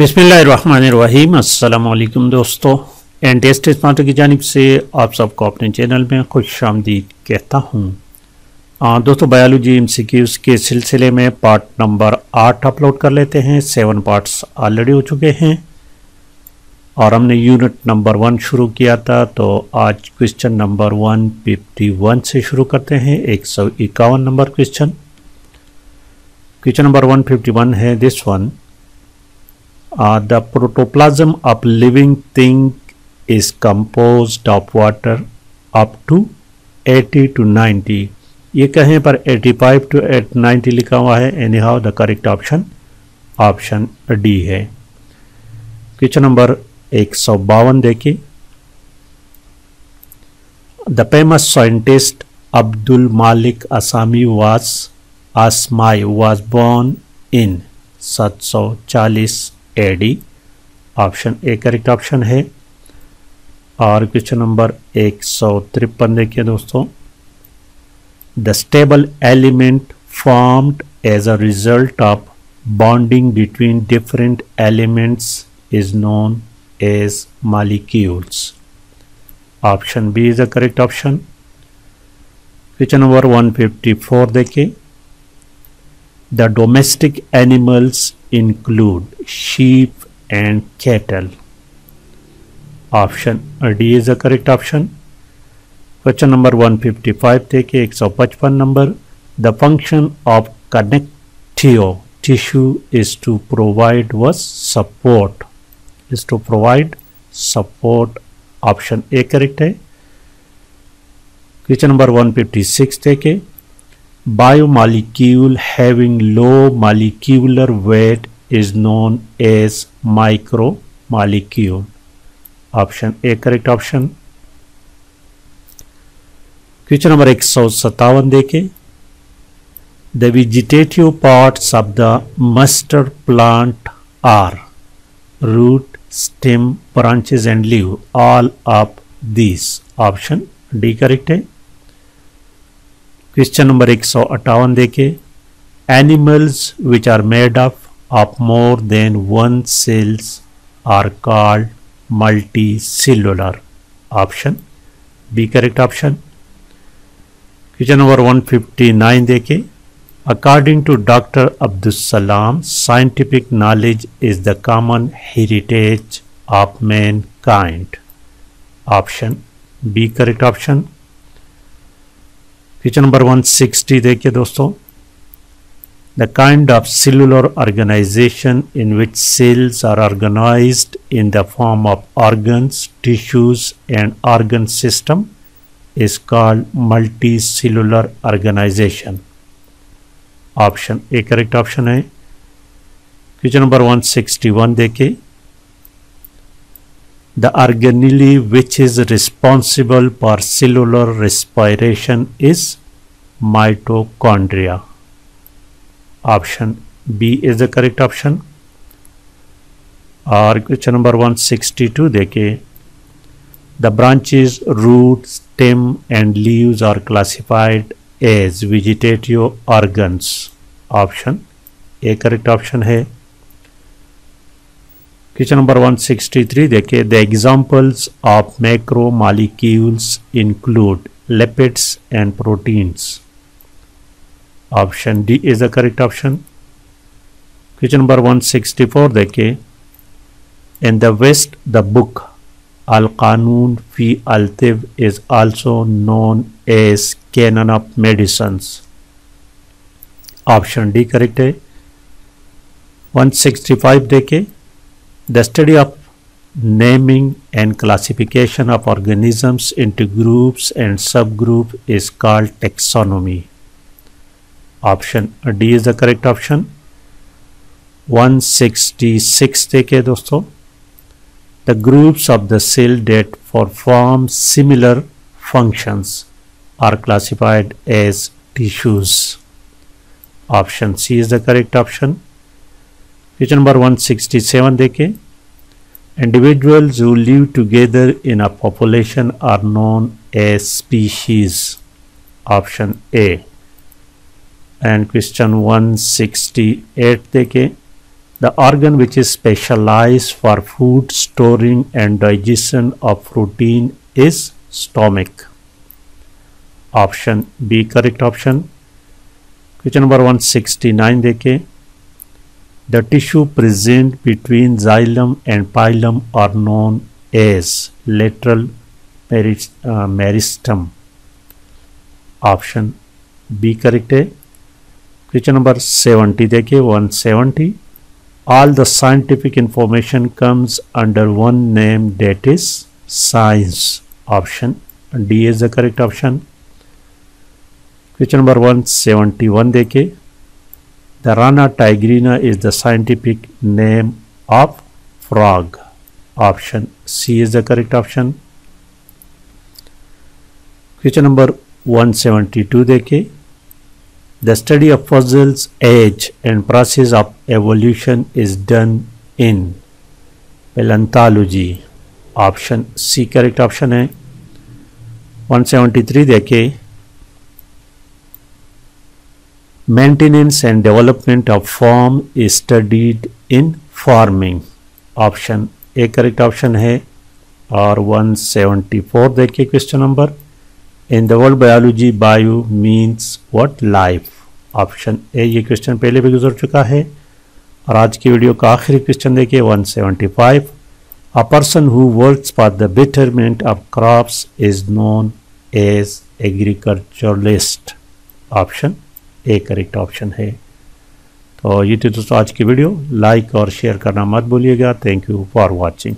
बिसमीम अल्लाम दोस्तों। एंड टेस्ट स्मार्ट की जानब से आप सबको अपने चैनल में खुश आमदीद कहता हूँ। दोस्तों, बायोलॉजी एम सी क्यूज़ के सिलसिले में पार्ट नंबर आठ अपलोड कर लेते हैं। सेवन पार्ट्स ऑलरेडी हो चुके हैं। और हमने यूनिट नंबर वन शुरू किया था तो आज question number one fifty one से शुरू करते हैं। एक सौ इक्यावन number question. Question number one fifty one है this one Uh, the protoplasm of living thing is composed of water up to 80 to 90 ये कहीं पर 85 टू 90 लिखा हुआ है। Anyhow the correct option option D है। क्वेश्चन नंबर एक सौ बावन देखिए। The famous scientist Abdul Malik Asami was Asami was born in 740 AD option A correct option है। और क्वेश्चन नंबर एक सौ तिरपन देखिए दोस्तों। The stable element formed as a result of bonding between different elements is known as molecules option B is a correct option question number 154 देखिए। The domestic animals include sheep and cattle. Option D is the correct option. Question number 155 देखिए 155 number. The function of connective tissue is to provide was support. Is to provide support. Option A correct है. Question number 156 देखिए biomolecule having low molecular weight is known as micromolecule. Option a correct option. Question number 157 dekhe the vegetative parts of the mustard plant are root stem branches and leaf. All of these. Option d correct hai question number एक सौ अट्ठावन देखे। Animals which are made up of more than one cells are called multicellular option B correct option question number 159 देखे। According to doctor Abdul Salam scientific knowledge is the common heritage of mankind option B correct option question number 160 देखिए दोस्तों। The kind of cellular organisation in which cells are organise in the form of organ tissues and organ system is called multicellular organisation option A correct option है question number one sixty The organelle which is responsible for cellular respiration is mitochondria. Option B is the correct option. और question number 162 देखिए The branches, roots, stem and leaves are classified as vegetative organs. Option A correct option है question number 163 देखिए the examples of macro molecules include lipids and proteins option D is the correct option question number 164 देखिए in the waste the book अल कानून फी अलतिव is also known as canon of medicines option D correct है 165 देखिए The study of naming and classification of organisms into groups and subgroup is called taxonomy. Option D is the correct option. 166 देखिए दोस्तों The groups of the cell that perform similar functions are classified as tissues. Option C is the correct option. Question number 167 देखें individuals who live together in a population are known as species option A and question 168 देखें The organ which is specialized for food storing and digestion of protein is stomach. Option B correct option. Question number 169 देखें the tissue present between xylem and phloem are known as lateral uh, meristem. Option B correct Question number 70 Dekhe 170 all the scientific information comes under one name that is science. Option D is the correct option. Question number 171 देखिए. the Rana tigrina is the scientific name of frog option C is the correct option question number 172 देखिए The study of fossils age and process of evolution is done in paleontology. Option C correct option है 173 देखे maintenance and development of farm studied in farming option A correct option है। और 174 देखिए question number in the word biology bio means what life option A ये question पहले भी गुजर चुका है। और आज की वीडियो का आखिरी क्वेश्चन देखिए 175 a person who works for the betterment of crops is known as agriculturalist option A correct option है। तो ये थी दोस्तों आज की वीडियो। लाइक और शेयर करना मत भूलिएगा। Thank you for watching